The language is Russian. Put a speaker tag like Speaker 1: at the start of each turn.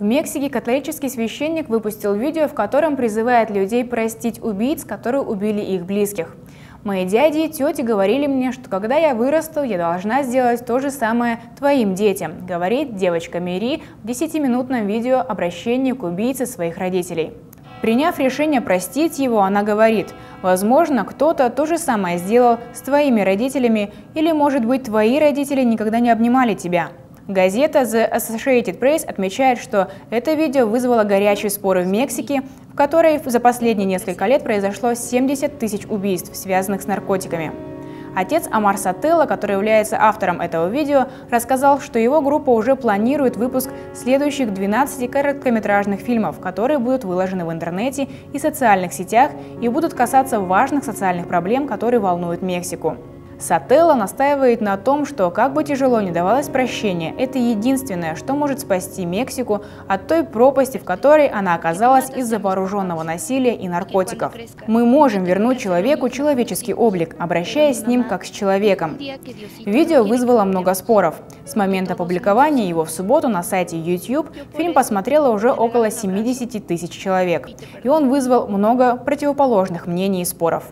Speaker 1: В Мексике католический священник выпустил видео, в котором призывает людей простить убийц, которые убили их близких. Мои дяди и тети говорили мне, что когда я вырасту, я должна сделать то же самое твоим детям, говорит девочка Мири в 10-минутном видео обращении к убийце своих родителей. Приняв решение простить его, она говорит, возможно, кто-то то же самое сделал с твоими родителями или, может быть, твои родители никогда не обнимали тебя. Газета The Associated Press отмечает, что это видео вызвало горячие споры в Мексике, в которой за последние несколько лет произошло 70 тысяч убийств, связанных с наркотиками. Отец Амар Сателла, который является автором этого видео, рассказал, что его группа уже планирует выпуск следующих 12 короткометражных фильмов, которые будут выложены в интернете и социальных сетях и будут касаться важных социальных проблем, которые волнуют Мексику. Сателла настаивает на том, что как бы тяжело ни давалось прощение, это единственное, что может спасти Мексику от той пропасти, в которой она оказалась из-за вооруженного насилия и наркотиков. Мы можем вернуть человеку человеческий облик, обращаясь с ним как с человеком. Видео вызвало много споров. С момента публикования его в субботу на сайте YouTube фильм посмотрело уже около 70 тысяч человек, и он вызвал много противоположных мнений и споров.